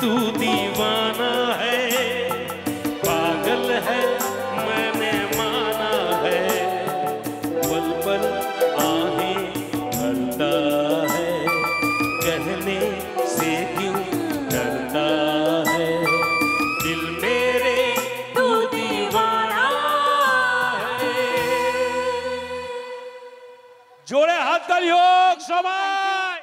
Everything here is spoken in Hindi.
तू दीवाना है। पागल है, मैंने माना है। बल बल आहे भरता है। कहने से क्यों डरता है? दिल मेरे तू दीवाना है। जोड़े हाथ का योग, समाज!